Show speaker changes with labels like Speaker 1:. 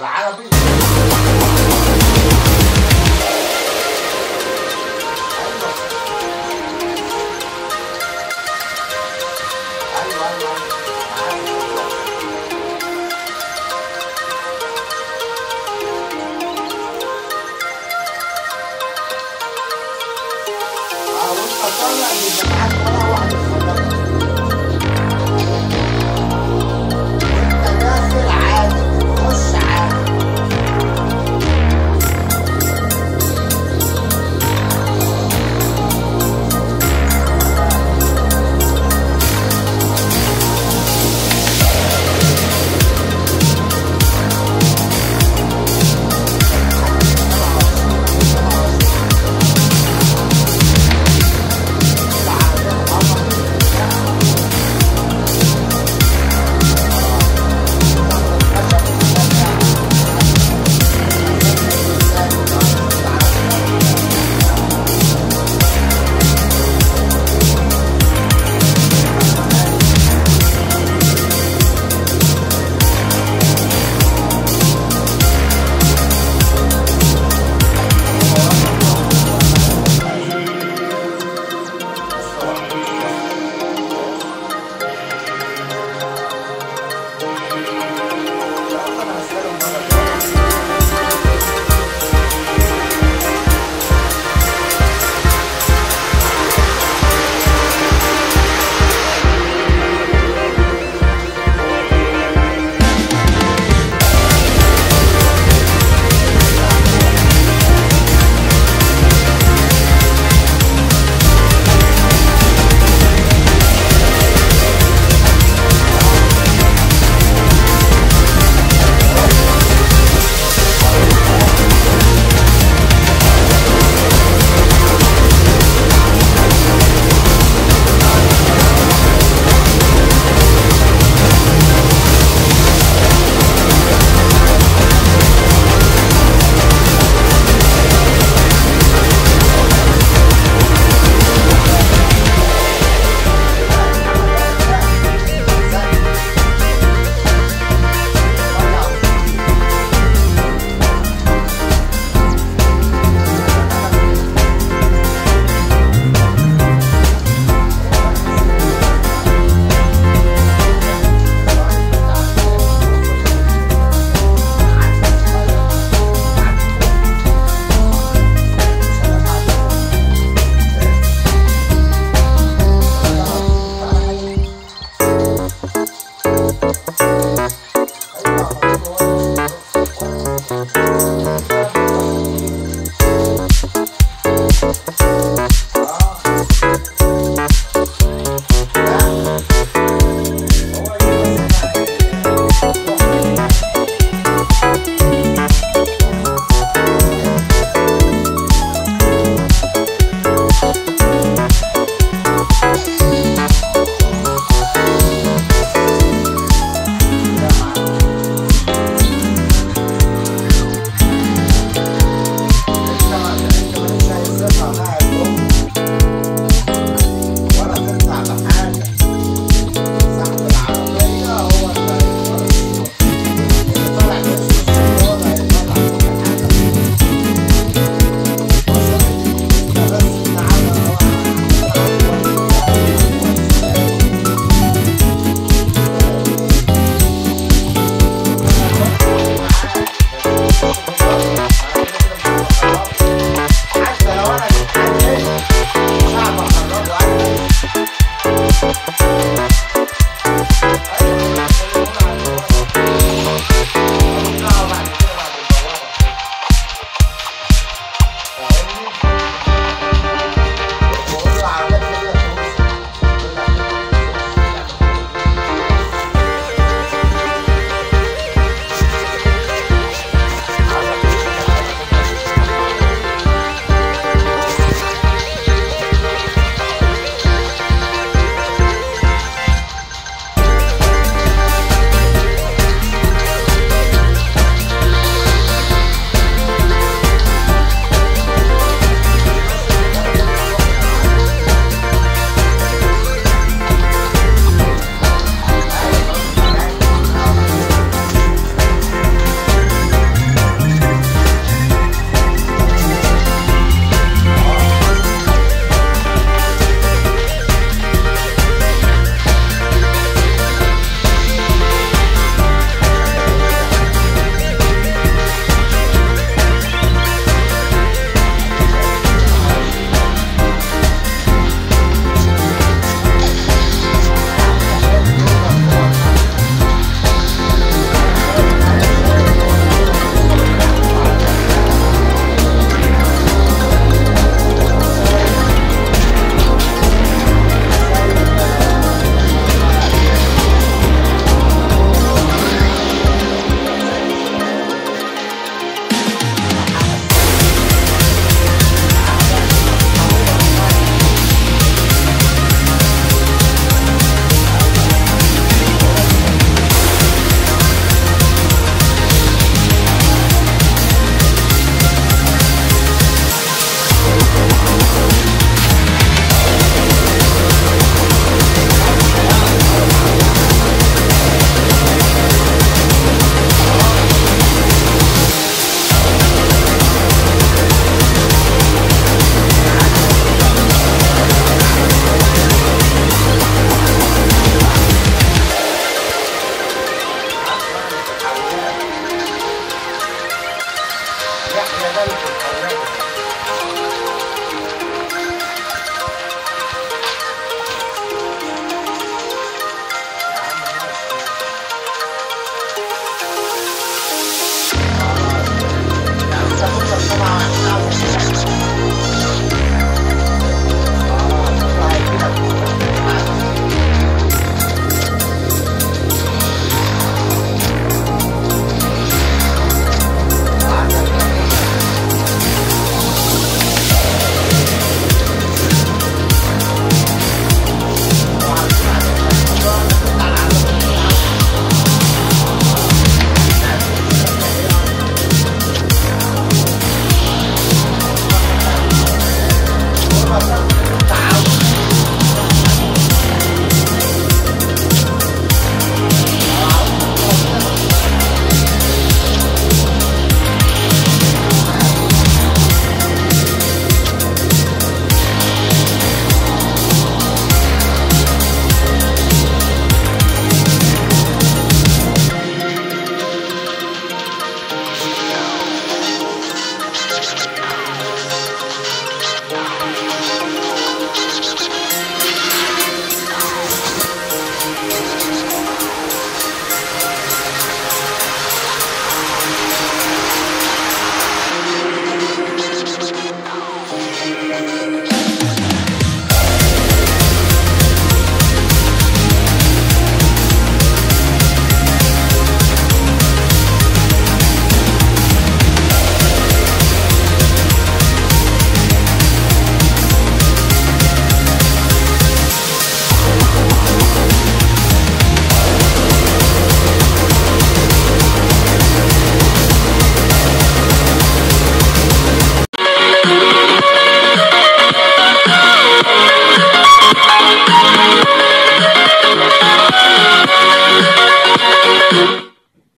Speaker 1: العربي.